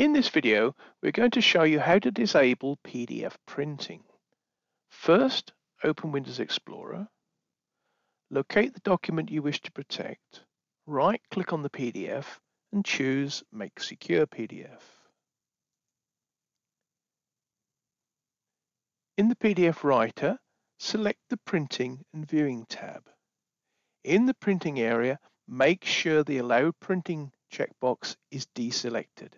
In this video, we're going to show you how to disable PDF printing. First, open Windows Explorer, locate the document you wish to protect, right-click on the PDF and choose Make Secure PDF. In the PDF Writer, select the Printing and Viewing tab. In the printing area, make sure the Allow Printing checkbox is deselected.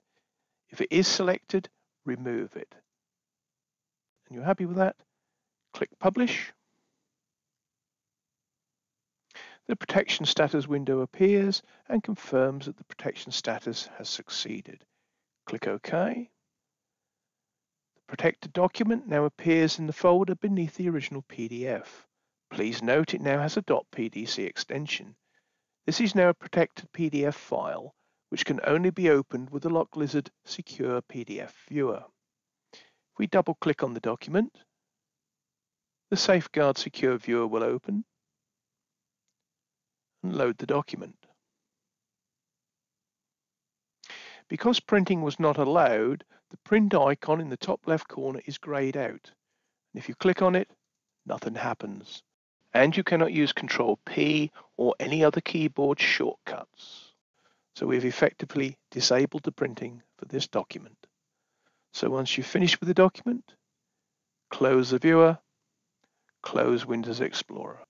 If it is selected, remove it. And you're happy with that? Click Publish. The protection status window appears and confirms that the protection status has succeeded. Click OK. The protected document now appears in the folder beneath the original PDF. Please note it now has a .pdc extension. This is now a protected PDF file which can only be opened with the LockLizard Secure PDF Viewer. If we double click on the document, the Safeguard Secure Viewer will open and load the document. Because printing was not allowed, the print icon in the top left corner is grayed out. And if you click on it, nothing happens and you cannot use Control P or any other keyboard shortcuts. So we've effectively disabled the printing for this document. So once you've finished with the document, close the viewer, close Windows Explorer.